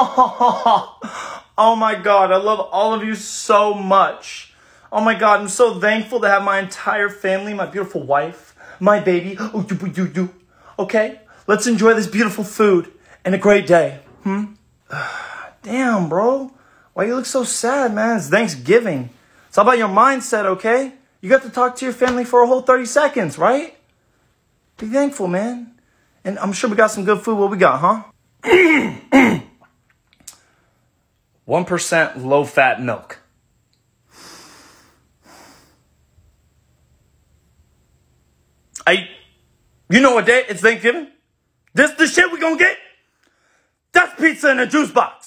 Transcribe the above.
oh my God, I love all of you so much. Oh my God, I'm so thankful to have my entire family, my beautiful wife, my baby. Okay, let's enjoy this beautiful food and a great day. Hmm? Damn, bro. Why you look so sad, man? It's Thanksgiving. It's all about your mindset, okay? You got to talk to your family for a whole 30 seconds, right? Be thankful, man. And I'm sure we got some good food. What we got, huh? 1% low fat milk. I, you know what day? It's Thanksgiving. This the shit we gonna get? That's pizza in a juice box.